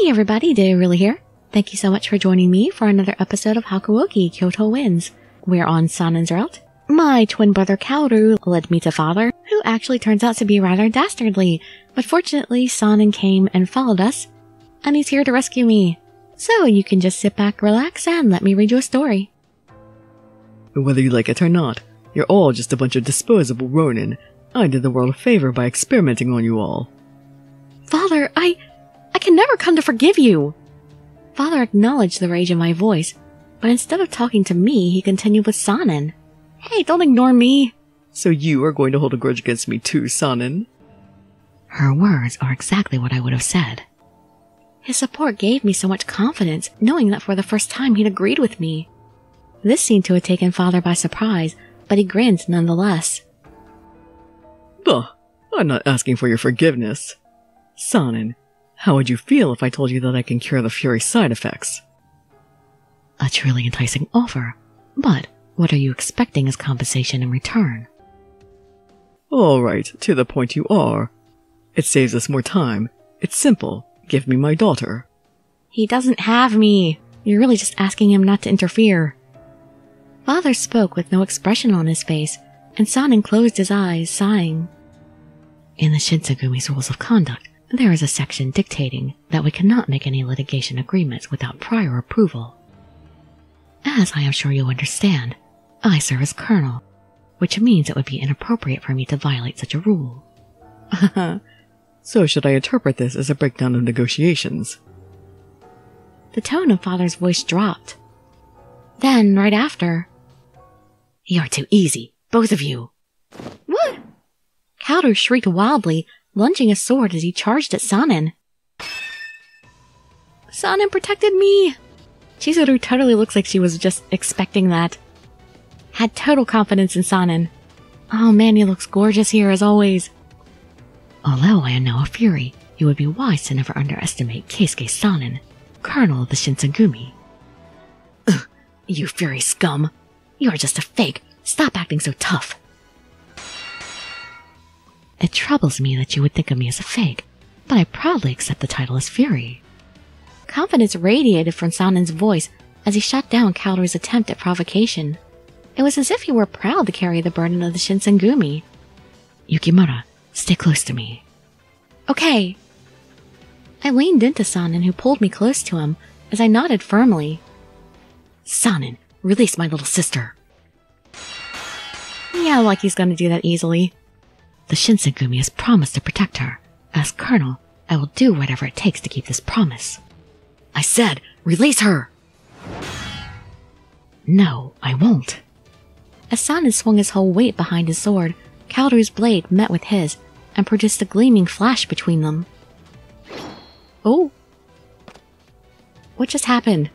Hey everybody, Dirili here. Thank you so much for joining me for another episode of Hakuoki Kyoto Winds. We're on Sanan's route. My twin brother Kaoru led me to father, who actually turns out to be rather dastardly, but fortunately Sanan came and followed us, and he's here to rescue me. So you can just sit back, relax, and let me read you a story. Whether you like it or not, you're all just a bunch of disposable Ronin. I did the world a favor by experimenting on you all. Father, I... I can never come to forgive you! Father acknowledged the rage in my voice, but instead of talking to me, he continued with Sanan. Hey, don't ignore me! So you are going to hold a grudge against me too, Sanan? Her words are exactly what I would have said. His support gave me so much confidence, knowing that for the first time he'd agreed with me. This seemed to have taken Father by surprise, but he grinned nonetheless. Bah, I'm not asking for your forgiveness. Sanan, how would you feel if I told you that I can cure the Fury side effects? A truly enticing offer, but what are you expecting as compensation in return? Alright, to the point you are. It saves us more time. It's simple. Give me my daughter. He doesn't have me. You're really just asking him not to interfere. Father spoke with no expression on his face, and Sanan closed his eyes, sighing. In the Shinsengumi's rules of conduct, there is a section dictating that we cannot make any litigation agreements without prior approval. As I am sure you understand, I serve as colonel, which means it would be inappropriate for me to violate such a rule. so should I interpret this as a breakdown of negotiations? The tone of father's voice dropped. Then, right after, You're too easy, both of you. What? Kaoru shrieked wildly, lunging a sword as he charged at Sanan. Sanan protected me! Chizuru totally looks like she was just expecting that. Had total confidence in Sanan. Oh man, he looks gorgeous here as always. Although I am now a Fury, you would be wise to never underestimate Keisuke Sanan, Colonel of the Shinsengumi. Ugh, you Fury scum! You are just a fake. Stop acting so tough. It troubles me that you would think of me as a fake, but I proudly accept the title as Fury. Confidence radiated from Sanan's voice as he shut down Kaoru's attempt at provocation. It was as if he were proud to carry the burden of the Shinsengumi. Yukimura, stay close to me. Okay. I leaned into Sanan, who pulled me close to him, as I nodded firmly. Sanan, release my little sister. Yeah, like he's gonna do that easily. The Shinsengumi has promised to protect her. As Colonel, I will do whatever it takes to keep this promise. I said, release her! No, I won't. As Sanan swung his whole weight behind his sword, Kaoru's blade met with his and produced a gleaming flash between them. Oh. What just happened?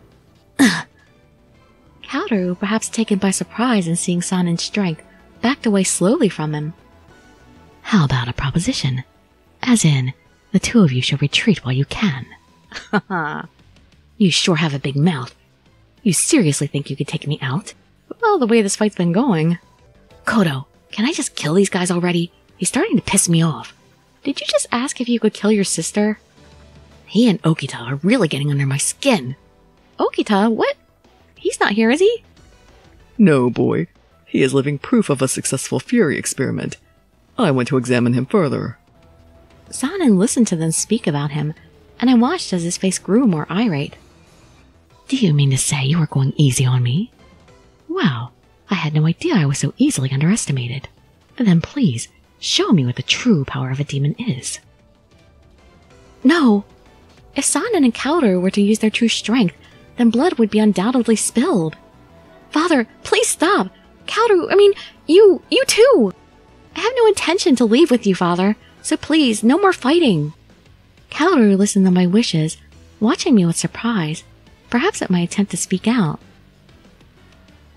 Kaoru, perhaps taken by surprise in seeing Sanan's strength, backed away slowly from him. How about a proposition? As in, the two of you shall retreat while you can. Ha ha. You sure have a big mouth. You seriously think you could take me out? Well, the way this fight's been going. Kodo, can I just kill these guys already? He's starting to piss me off. Did you just ask if you could kill your sister? He and Okita are really getting under my skin. Okita? What? He's not here, is he? No, boy. He is living proof of a successful Fury experiment. I went to examine him further. Sanan listened to them speak about him, and I watched as his face grew more irate. Do you mean to say you are going easy on me? Wow, I had no idea I was so easily underestimated. Then please, show me what the true power of a demon is. No! If Sanan and Kaoru were to use their true strength, then blood would be undoubtedly spilled. Father, please stop! Kaoru, I mean, you, you too! I have no intention to leave with you, father, so please, no more fighting. Kaoru listened to my wishes, watching me with surprise, perhaps at my attempt to speak out.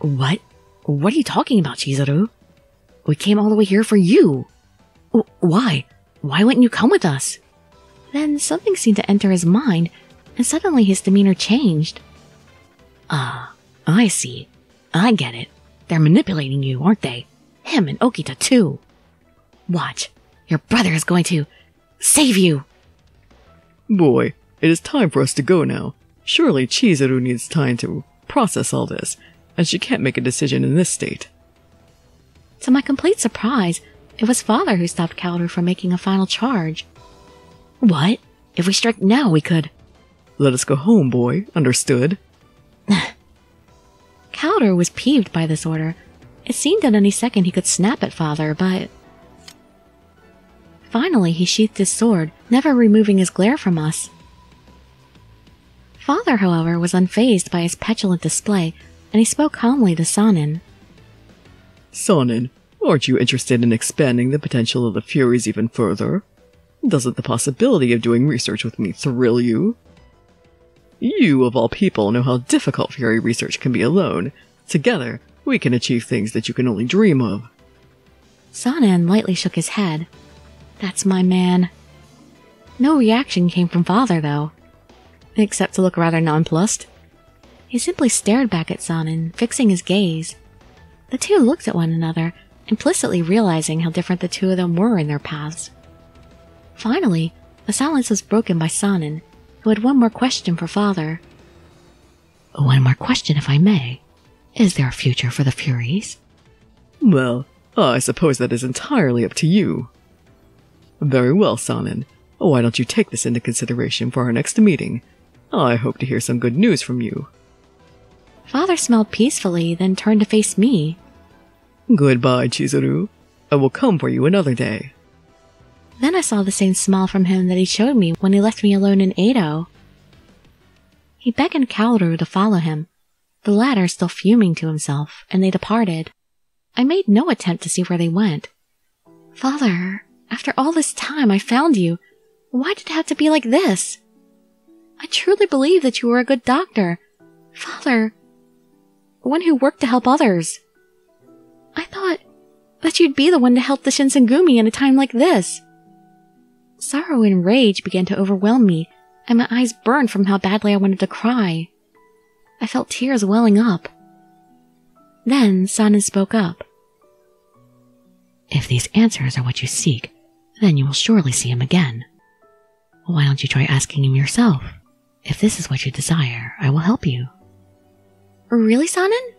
What? What are you talking about, Chizuru? We came all the way here for you. Why? Why wouldn't you come with us? Then something seemed to enter his mind, and suddenly his demeanor changed. Ah, I see. I get it. They're manipulating you, aren't they? Him and Okita, too. Watch. Your brother is going to save you. Boy, it is time for us to go now. Surely Chizuru needs time to process all this, and she can't make a decision in this state. To my complete surprise, it was father who stopped Kaoru from making a final charge. What? If we strike now, we could. Let us go home, boy. Understood? Kaoru was peeved by this order. It seemed at any second he could snap at father, but. Finally, he sheathed his sword, never removing his glare from us. Father, however, was unfazed by his petulant display, and he spoke calmly to Sanan. Sanan, aren't you interested in expanding the potential of the Furies even further? Doesn't the possibility of doing research with me thrill you? You, of all people, know how difficult Fury research can be alone. Together, we can achieve things that you can only dream of. Sanan lightly shook his head. That's my man. No reaction came from father, though except to look rather nonplussed. He simply stared back at Sanan, fixing his gaze. The two looked at one another, implicitly realizing how different the two of them were in their paths. Finally, the silence was broken by Sanan, who had one more question for father. One more question, if I may. Is there a future for the Furies? Well, I suppose that is entirely up to you. Very well, Sanan. Why don't you take this into consideration for our next meeting I hope to hear some good news from you. Father smiled peacefully, then turned to face me. Goodbye, Chizuru. I will come for you another day. Then I saw the same smile from him that he showed me when he left me alone in Edo. He beckoned Kaoru to follow him, the latter still fuming to himself, and they departed. I made no attempt to see where they went. Father, after all this time I found you. Why did it have to be like this? I truly believe that you were a good doctor. Father, one who worked to help others. I thought that you'd be the one to help the Shinsengumi in a time like this. Sorrow and rage began to overwhelm me, and my eyes burned from how badly I wanted to cry. I felt tears welling up. Then Sanan spoke up. If these answers are what you seek, then you will surely see him again. Why don't you try asking him yourself? If this is what you desire, I will help you. Really, Sanan?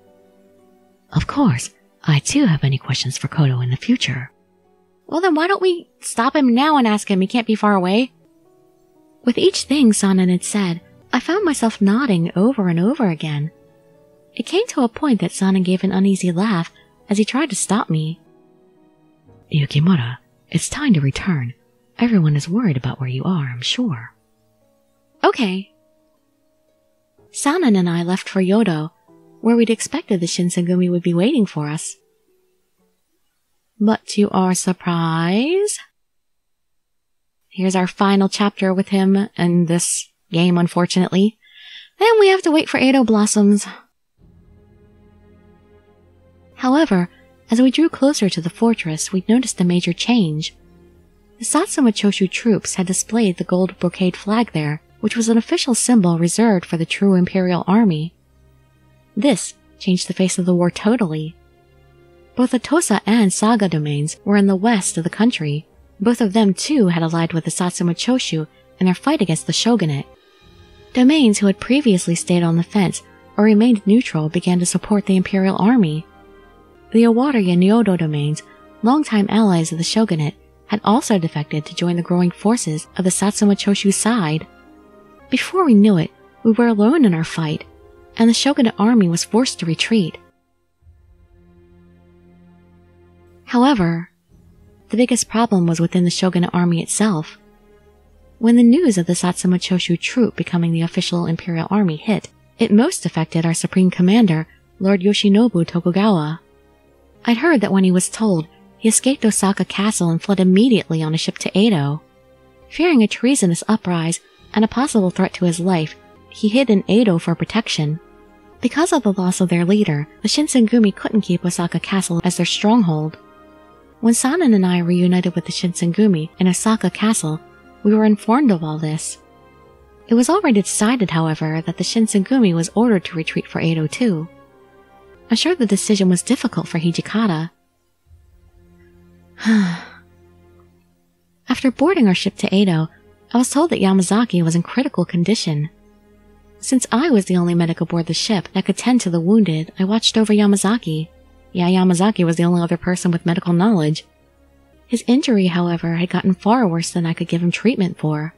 Of course. I too have many questions for Kodo in the future. Well, then why don't we stop him now and ask him? He can't be far away. With each thing Sanan had said, I found myself nodding over and over again. It came to a point that Sanan gave an uneasy laugh as he tried to stop me. Yukimura, it's time to return. Everyone is worried about where you are, I'm sure. Okay. Sanan and I left for Yodo, where we'd expected the Shinsengumi would be waiting for us. But to our surprise, here's our final chapter with him in this game, unfortunately. Then we have to wait for Edo Blossoms. However, as we drew closer to the fortress, we noticed a major change. The Satsuma Choshu troops had displayed the gold brocade flag there, which was an official symbol reserved for the true Imperial Army. This changed the face of the war totally. Both the Tosa and Saga domains were in the west of the country. Both of them too had allied with the Satsuma Choshu in their fight against the shogunate. Domains who had previously stayed on the fence or remained neutral began to support the Imperial Army. The Owari and Yodo domains, longtime allies of the shogunate, had also defected to join the growing forces of the Satsuma Choshu side. Before we knew it, we were alone in our fight, and the shogunate army was forced to retreat. However, the biggest problem was within the shogunate army itself. When the news of the Satsuma Choshu troop becoming the official imperial army hit, it most affected our supreme commander, Lord Yoshinobu Tokugawa. I'd heard that when he was told, he escaped Osaka Castle and fled immediately on a ship to Edo. Fearing a treasonous uprising, and a possible threat to his life, he hid in Edo for protection. Because of the loss of their leader, the Shinsengumi couldn't keep Osaka Castle as their stronghold. When Sanan and I reunited with the Shinsengumi in Osaka Castle, we were informed of all this. It was already decided, however, that the Shinsengumi was ordered to retreat for Edo too. I'm sure the decision was difficult for Hijikata. After boarding our ship to Edo, I was told that Yamazaki was in critical condition. Since I was the only medic aboard the ship that could tend to the wounded, I watched over Yamazaki. Yeah, Yamazaki was the only other person with medical knowledge. His injury, however, had gotten far worse than I could give him treatment for.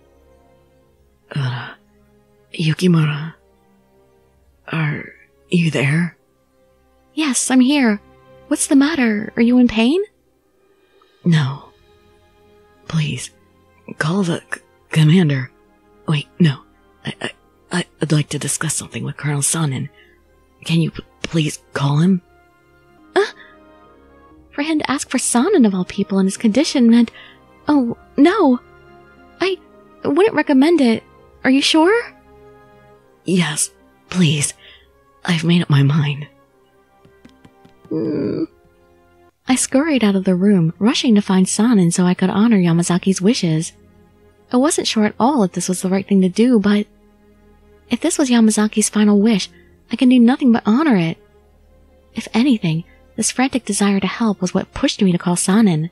Uh, Yukimura. Are you there? Yes, I'm here. What's the matter? Are you in pain? No. Please, call the c- commander. Wait, no. I, I, I'd like to discuss something with Colonel Sanan. Can you p- please call him? For him to ask for Sanan of all people in his condition meant. Oh, no. I wouldn't recommend it. Are you sure? Yes, please. I've made up my mind. I scurried out of the room, rushing to find Sanan so I could honor Yamazaki's wishes. I wasn't sure at all if this was the right thing to do, but if this was Yamazaki's final wish, I can do nothing but honor it. If anything, this frantic desire to help was what pushed me to call Sanan.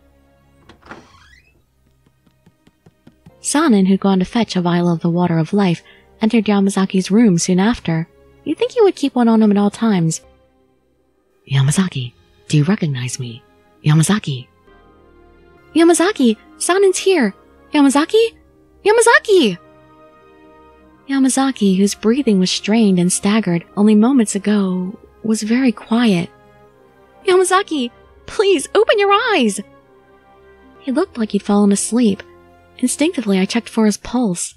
Sanan, who'd gone to fetch a vial of the water of life, entered Yamazaki's room soon after. You'd think he would keep one on him at all times, Yamazaki, do you recognize me? Yamazaki. Yamazaki! Sanan's here! Yamazaki? Yamazaki! Yamazaki, whose breathing was strained and staggered only moments ago, was very quiet. Yamazaki! Please, open your eyes! He looked like he'd fallen asleep. Instinctively, I checked for his pulse.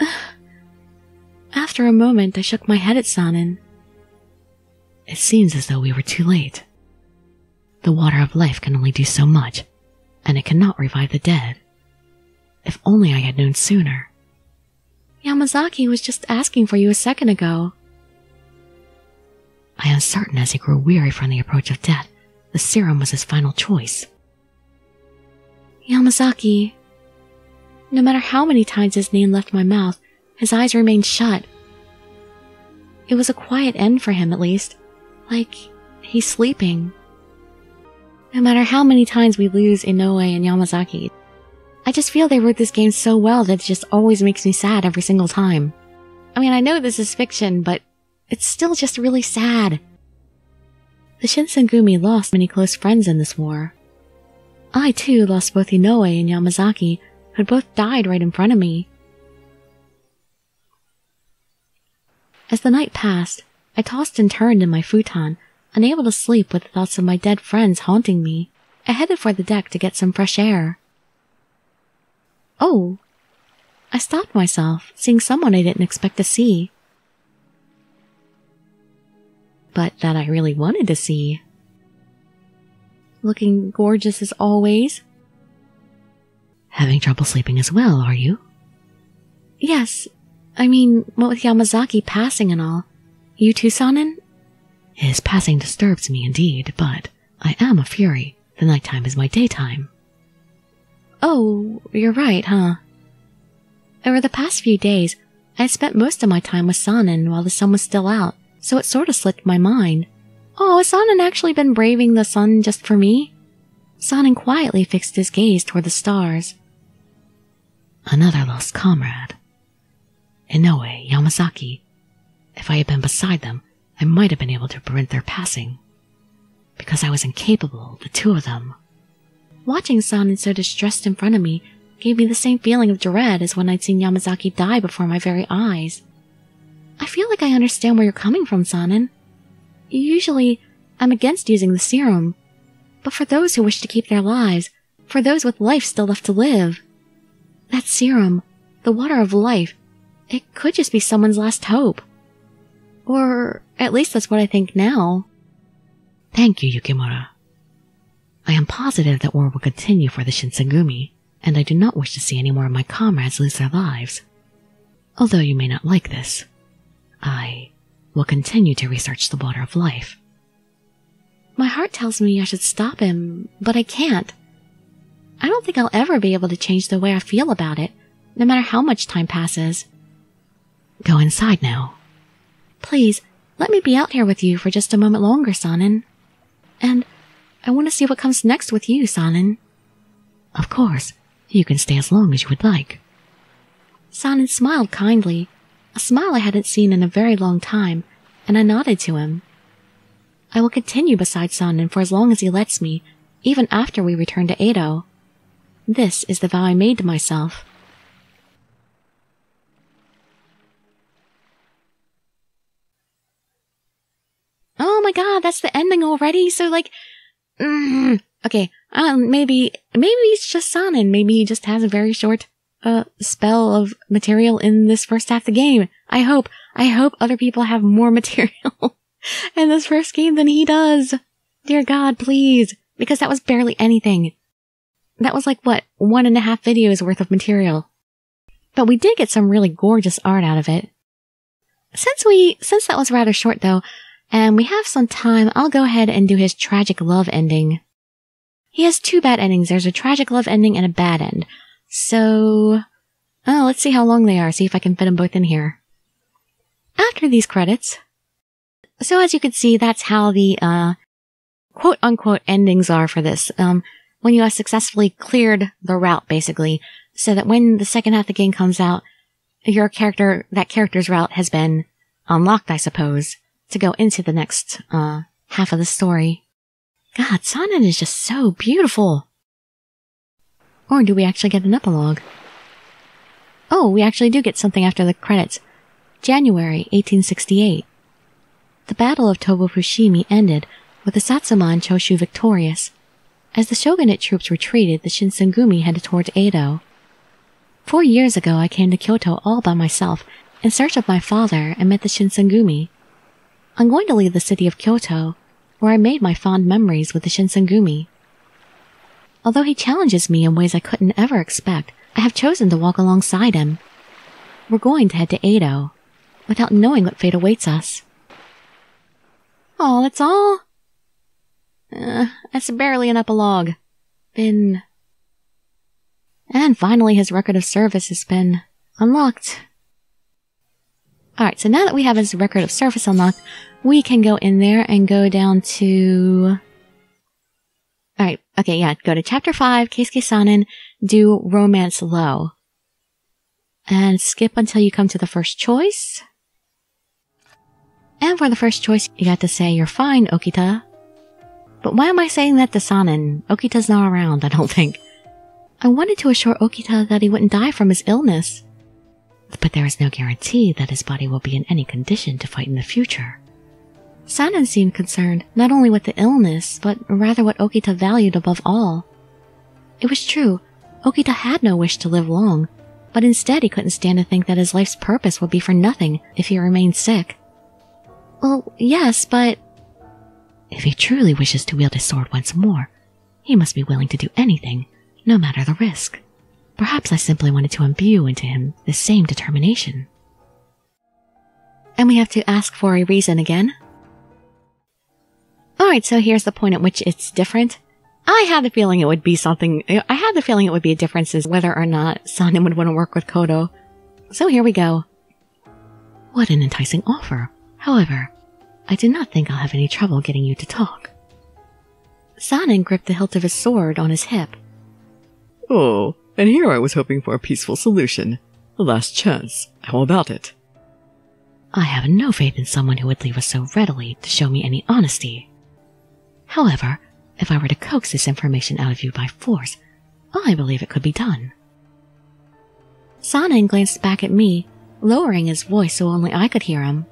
After a moment, I shook my head at Sanan. It seems as though we were too late. The water of life can only do so much, and it cannot revive the dead. If only I had known sooner. Yamazaki was just asking for you a second ago. I am certain as he grew weary from the approach of death, the serum was his final choice. Yamazaki. No matter how many times his name left my mouth, his eyes remained shut. It was a quiet end for him, at least. Like, he's sleeping. No matter how many times we lose Inoue and Yamazaki, I just feel they wrote this game so well that it just always makes me sad every single time. I mean, I know this is fiction, but it's still just really sad. The Shinsengumi lost many close friends in this war. I too lost both Inoue and Yamazaki, who both died right in front of me. As the night passed, I tossed and turned in my futon, unable to sleep with the thoughts of my dead friends haunting me. I headed for the deck to get some fresh air. Oh! I stopped myself, seeing someone I didn't expect to see. But that I really wanted to see. Looking gorgeous as always. Having trouble sleeping as well, are you? Yes, I mean, what with Yamazaki passing and all. You too, Sanan? His passing disturbs me indeed, but I am a fury. The nighttime is my daytime. Oh, you're right, huh? Over the past few days, I spent most of my time with Sanan while the sun was still out, so it sort of slipped my mind. Oh, has Sanan actually been braving the sun just for me? Sanan quietly fixed his gaze toward the stars. Another lost comrade. Inoue, Yamazaki. If I had been beside them, I might have been able to prevent their passing. Because I was incapable, the two of them. Watching Sanan so distressed in front of me gave me the same feeling of dread as when I'd seen Yamazaki die before my very eyes. I feel like I understand where you're coming from, Sanan. Usually, I'm against using the serum, but for those who wish to keep their lives, for those with life still left to live, that serum, the water of life, it could just be someone's last hope. Or at least that's what I think now. Thank you, Yukimura. I am positive that war will continue for the Shinsengumi, and I do not wish to see any more of my comrades lose their lives. Although you may not like this, I will continue to research the water of life. My heart tells me I should stop him, but I can't. I don't think I'll ever be able to change the way I feel about it, no matter how much time passes. Go inside now. Please, let me be out here with you for just a moment longer, Sanan. And I want to see what comes next with you, Sanan. Of course, you can stay as long as you would like. Sanan smiled kindly, a smile I hadn't seen in a very long time, and I nodded to him. I will continue beside Sanan for as long as he lets me, even after we return to Edo. This is the vow I made to myself. Oh my god, that's the ending already. So like, mm, okay, um, maybe, maybe it's just Sanan. Maybe he just has a very short, uh, spell of material in this first half of the game. I hope, I hope other people have more material in this first game than he does. Dear God, please. Because that was barely anything. That was like, what, one and a half videos worth of material. But we did get some really gorgeous art out of it. Since we, since that was rather short though, and we have some time, I'll go ahead and do his tragic love ending. He has two bad endings. There's a tragic love ending and a bad end. So, oh, let's see how long they are, see if I can fit them both in here. After these credits, so as you can see, that's how the, uh, quote unquote endings are for this. Um, when you have successfully cleared the route, basically, so that when the second half of the game comes out, your character, that character's route has been unlocked, I suppose to go into the next uh, half of the story. God, Sanan is just so beautiful. Or do we actually get an epilogue? Oh, we actually do get something after the credits. January 1868. The Battle of Toba-Fushimi ended with the Satsuma and Choshu victorious. As the shogunate troops retreated, the Shinsengumi headed towards Edo. Four years ago, I came to Kyoto all by myself in search of my father and met the Shinsengumi. I'm going to leave the city of Kyoto, where I made my fond memories with the Shinsengumi. Although he challenges me in ways I couldn't ever expect, I have chosen to walk alongside him. We're going to head to Edo, without knowing what fate awaits us. Oh, that's all? Uh, that's barely an epilogue. Been... And finally his record of service has been unlocked. Alright, so now that we have his record of surface unlocked, we can go in there and go down to... Alright, okay, yeah, go to chapter 5, Keisuke Sanan, do Romance Low. And skip until you come to the first choice. And for the first choice, you got to say, you're fine, Okita. But why am I saying that to Sanan? Okita's not around, I don't think. I wanted to assure Okita that he wouldn't die from his illness but there is no guarantee that his body will be in any condition to fight in the future. Sanan seemed concerned not only with the illness, but rather what Okita valued above all. It was true, Okita had no wish to live long, but instead he couldn't stand to think that his life's purpose would be for nothing if he remained sick. Well, yes, but... If he truly wishes to wield his sword once more, he must be willing to do anything, no matter the risk. Perhaps I simply wanted to imbue into him the same determination. And we have to ask for a reason again. Alright, so here's the point at which it's different. I had the feeling it would be something, I had the feeling it would be a difference as whether or not Sanan would want to work with Kodo. So here we go. What an enticing offer. However, I do not think I'll have any trouble getting you to talk. Sanan gripped the hilt of his sword on his hip. Oh, and here I was hoping for a peaceful solution. A last chance. How about it? I have no faith in someone who would leave us so readily to show me any honesty. However, if I were to coax this information out of you by force, I believe it could be done. Sanan glanced back at me, lowering his voice so only I could hear him.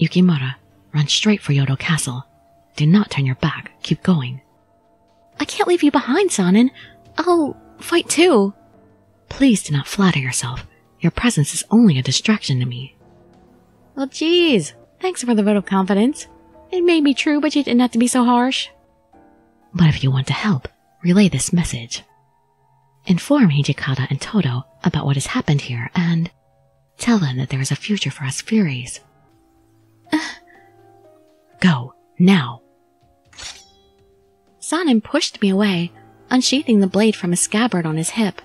Yukimura, run straight for Yodo Castle. Do not turn your back. Keep going. I can't leave you behind, Sanan. I'll fight too. Please do not flatter yourself. Your presence is only a distraction to me. Well, geez. Thanks for the vote of confidence. It may be true, but you didn't have to be so harsh. But if you want to help, relay this message. Inform Hijikata and Todo about what has happened here and tell them that there is a future for us Furies. Go, now. Sanan pushed me away, unsheathing the blade from a scabbard on his hip.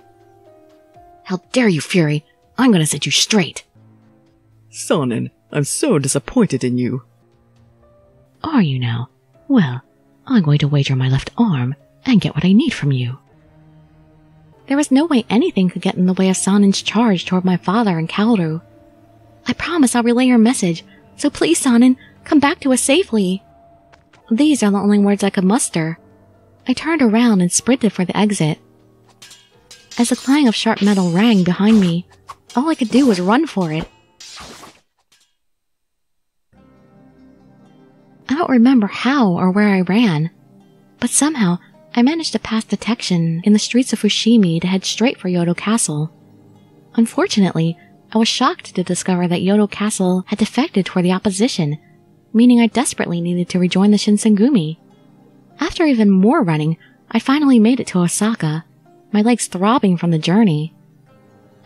How dare you, Fury! I'm gonna set you straight! Sanan, I'm so disappointed in you. Are you now? Well, I'm going to wager my left arm and get what I need from you. There was no way anything could get in the way of Sanan's charge toward my father and Kaoru. I promise I'll relay your message, so please, Sanan, come back to us safely. These are the only words I could muster. I turned around and sprinted for the exit. As the clang of sharp metal rang behind me, all I could do was run for it. I don't remember how or where I ran, but somehow I managed to pass detection in the streets of Fushimi to head straight for Yodo Castle. Unfortunately, I was shocked to discover that Yodo Castle had defected toward the opposition, meaning I desperately needed to rejoin the Shinsengumi. After even more running, I finally made it to Osaka, my legs throbbing from the journey.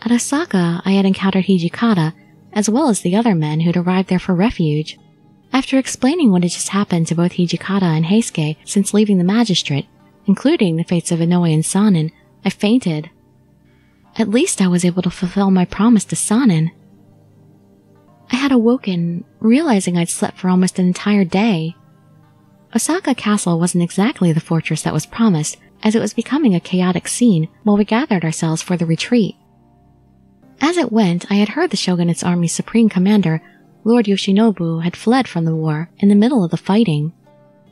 At Osaka, I had encountered Hijikata, as well as the other men who'd arrived there for refuge. After explaining what had just happened to both Hijikata and Heisuke since leaving the magistrate, including the fates of Inoue and Sanan, I fainted. At least I was able to fulfill my promise to Sanan. I had awoken, realizing I'd slept for almost an entire day. Osaka Castle wasn't exactly the fortress that was promised, as it was becoming a chaotic scene while we gathered ourselves for the retreat. As it went, I had heard the shogunate's army's supreme commander, Lord Yoshinobu, had fled from the war in the middle of the fighting.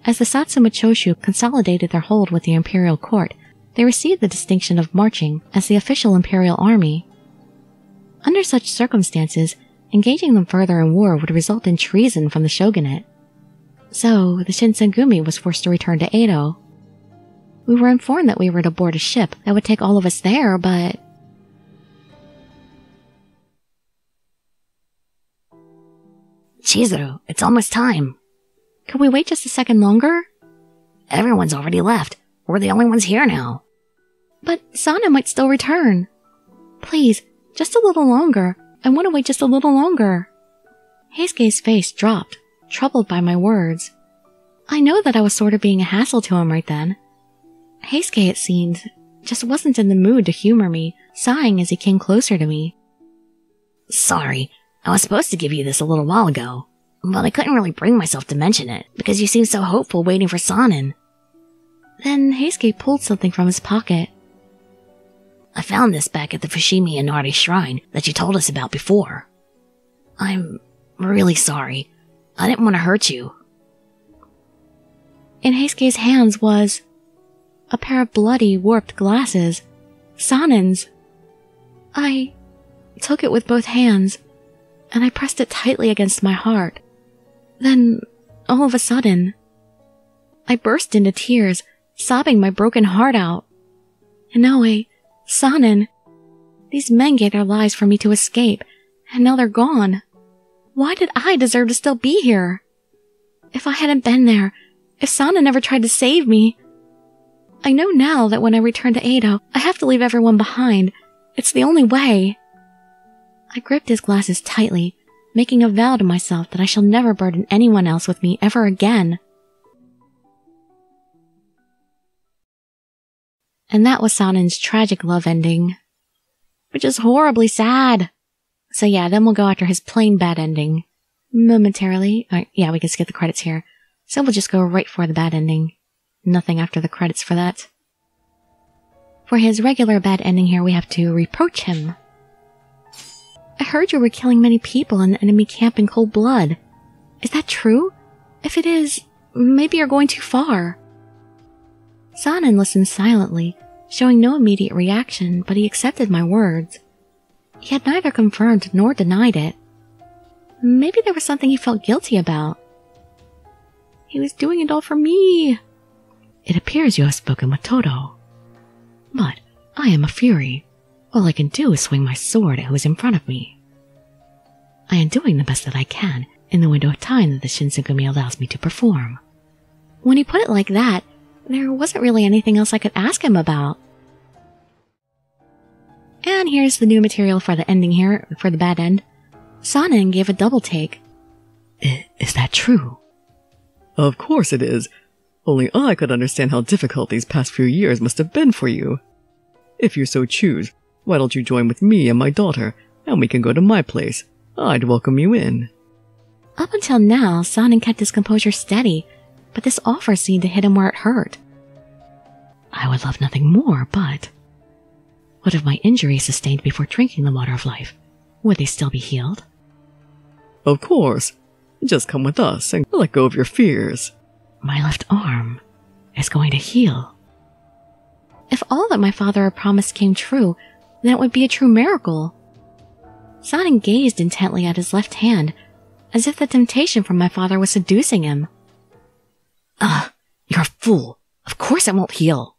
As the Satsuma Choshu consolidated their hold with the imperial court, they received the distinction of marching as the official imperial army. Under such circumstances, engaging them further in war would result in treason from the shogunate. So, the Shinsengumi was forced to return to Edo. We were informed that we were to board a ship that would take all of us there, but... Chizuru, it's almost time. Could we wait just a second longer? Everyone's already left. We're the only ones here now. But Sanan might still return. Please, just a little longer. I want to wait just a little longer. Heisuke's face dropped, troubled by my words. I know that I was sort of being a hassle to him right then. Heisuke, it seemed, just wasn't in the mood to humor me, sighing as he came closer to me. Sorry, I was supposed to give you this a little while ago. But I couldn't really bring myself to mention it, because you seemed so hopeful waiting for Sanan. Then Heisuke pulled something from his pocket. I found this back at the Fushimi Inari shrine that you told us about before. I'm really sorry. I didn't want to hurt you. In Heisuke's hands was a pair of bloody, warped glasses. Sanan's. I took it with both hands, and I pressed it tightly against my heart. Then, all of a sudden, I burst into tears, sobbing my broken heart out. Inoue, Sanan, these men gave their lives for me to escape, and now they're gone. Why did I deserve to still be here? If I hadn't been there, if Sanan never tried to save me, I know now that when I return to Edo, I have to leave everyone behind. It's the only way. I gripped his glasses tightly, making a vow to myself that I shall never burden anyone else with me ever again. And that was Sanan's tragic love ending. Which is horribly sad. So yeah, then we'll go after his plain bad ending. Momentarily. Right, yeah, we can skip the credits here. So we'll just go right for the bad ending. Nothing after the credits for that. For his regular bad ending here, we have to reproach him I heard you were killing many people in the enemy camp in cold blood. Is that true? If it is, maybe you're going too far. Sanan listened silently, showing no immediate reaction, but he accepted my words. He had neither confirmed nor denied it. Maybe there was something he felt guilty about. He was doing it all for me. It appears you have spoken with Todo. But I am a fury. All I can do is swing my sword at who is in front of me. I am doing the best that I can in the window of time that the Shinsengumi allows me to perform. When he put it like that, there wasn't really anything else I could ask him about. And here's the new material for the ending here, for the bad end. Sanan gave a double take. Eh, is that true? Of course it is. Only I could understand how difficult these past few years must have been for you. If you so choose, why don't you join with me and my daughter, and we can go to my place? I'd welcome you in. Up until now, Sanan kept his composure steady, but this offer seemed to hit him where it hurt. I would love nothing more, but... What of my injuries sustained before drinking the water of life? Would they still be healed? Of course. Just come with us and let go of your fears. My left arm is going to heal. If all that my father had promised came true, then it would be a true miracle. Sanan gazed intently at his left hand, as if the temptation from my father was seducing him. Ugh, you're a fool. Of course it won't heal.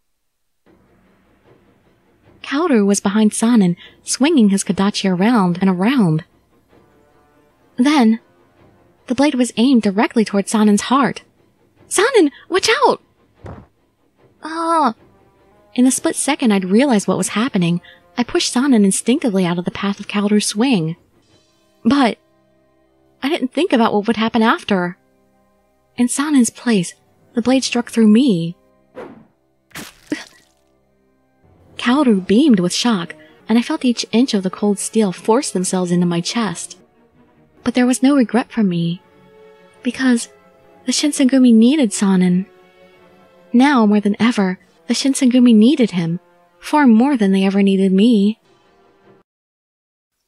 Kaoru was behind Sanan, swinging his kodachi around and around. Then, the blade was aimed directly toward Sanan's heart. Sanan, watch out! Ah! In the split second, I'd realized what was happening. I pushed Sanan instinctively out of the path of Kaoru's swing. But, I didn't think about what would happen after. In Sanan's place, the blade struck through me. Kaoru beamed with shock, and I felt each inch of the cold steel force themselves into my chest. But there was no regret for me, because the Shinsengumi needed Sanan. Now, more than ever, the Shinsengumi needed him, far more than they ever needed me.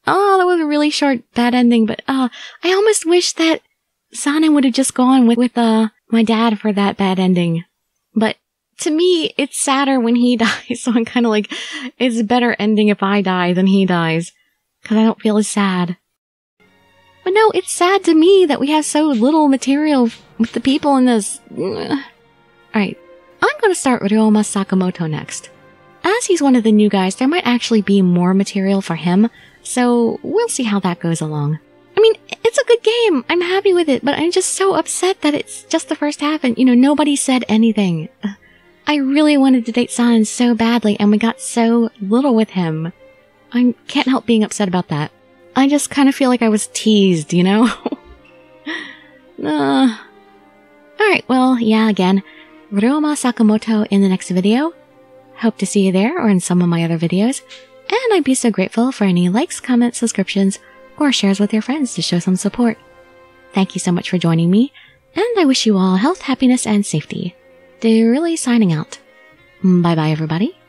Oh, that was a really short, bad ending, but, uh, I almost wish that Sanan would have just gone with, with, uh, my dad for that bad ending. But to me, it's sadder when he dies, so I'm kind of like, it's a better ending if I die than he dies. Cause I don't feel as sad. But no, it's sad to me that we have so little material with the people in this. Alright, I'm gonna start Ryoma Sakamoto next. As he's one of the new guys, there might actually be more material for him, so we'll see how that goes along. I mean, it's a good game. I'm happy with it, but I'm just so upset that it's just the first half and, you know, nobody said anything. I really wanted to date Sanan so badly and we got so little with him. I can't help being upset about that. I just kind of feel like I was teased, you know? uh, Alright, well, yeah, again, Ryoma Sakamoto in the next video. Hope to see you there or in some of my other videos. And I'd be so grateful for any likes, comments, subscriptions, or shares with your friends to show some support. Thank you so much for joining me, and I wish you all health, happiness, and safety. Dirili signing out. Bye bye, everybody.